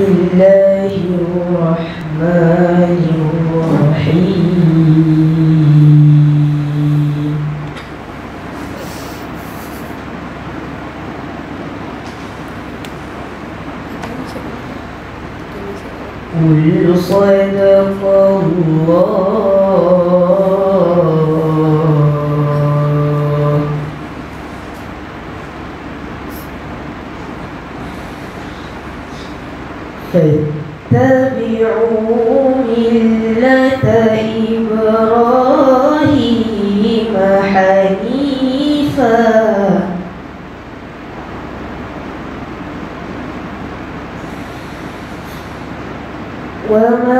الله الرحمن الرحيم. قل صدق الله فاتبعوا ملة إبراهيم حنيفا. وما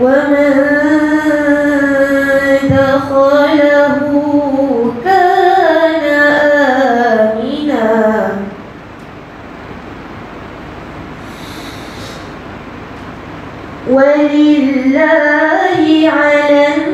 ومن دخله كان آمنا. ولله على الناس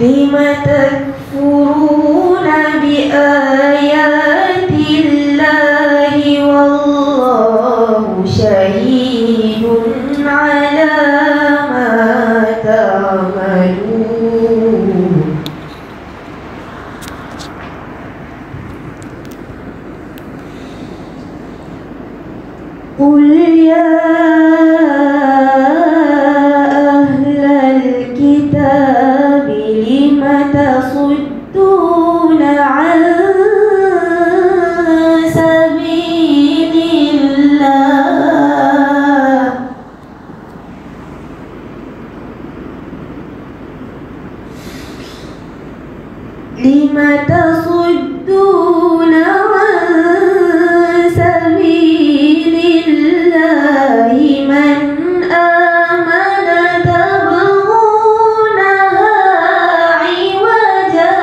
لم تكفرون بآيات الله والله شهيد على ما تعملون قل يا أهل الكتاب لم تصدون عن الله من آمن تبغونها عوجا؟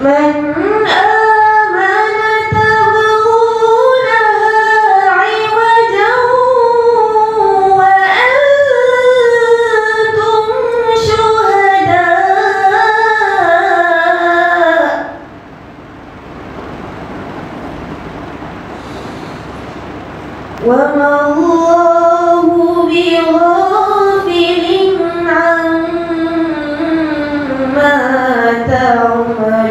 من آمن وما الله بغافل عما تعمل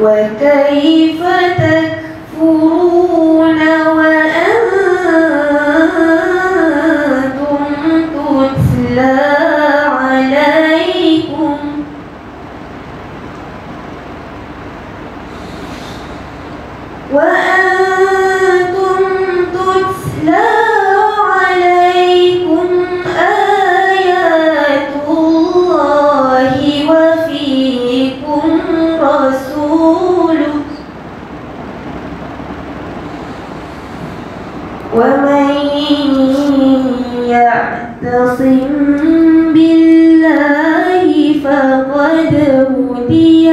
وكيف تكفرون يعتصم بالله فقد هدي